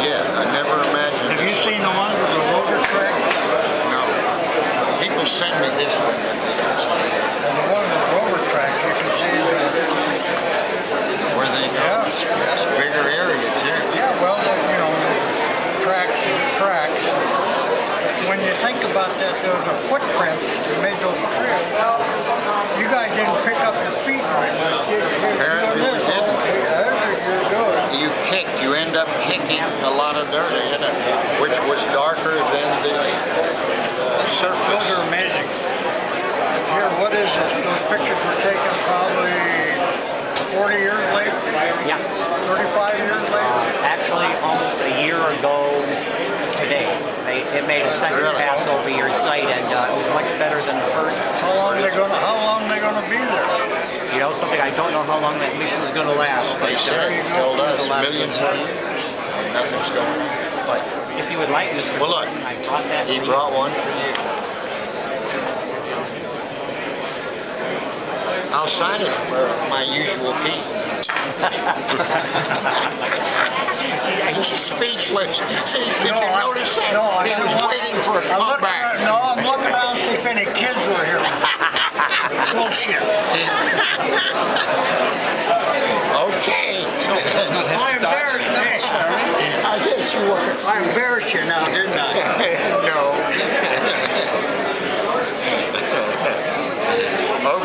Yeah, I never imagined. Have you seen the ones with the rover track? No. People send me this one. And the one with the rover track, you can see Where they go. Yeah. It's a bigger area too. yeah, well, you know, tracks, tracks. When you think about that, there was a footprint that made those trails. You guys didn't pick up the feet very much, did you? You're Apparently doing we this. didn't. Oh, yeah, That's what you're doing. You kicked, you end up kicking a lot of dirt ahead of you, which was darker than the uh, Those surface. are amazing. Here, what is this? Those pictures were taken probably 40 years later? Yeah. 35 years later? Actually, almost a year ago today, they, it made a second Really? pass over your site, and uh, it was much better than the first. How long are they gonna, how long are they gonna be there? You know, something I don't know how long that mission is going to last, but, They uh, said, told us There's a millions of years. Nothing's going on. but if you would like, Mr. Well, look, I brought that. He brought one for you. I'll sign it for my usual fee. Yeah, He's speechless. See, did you No, I- notice that? no, He was don't. waiting for a I'm comeback. around- No, I'm looking around to see if any kids were here. Bullshit. Okay. I embarrassed you. I guess you were. I embarrassed you now, didn't I? no.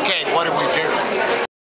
okay, what do we do?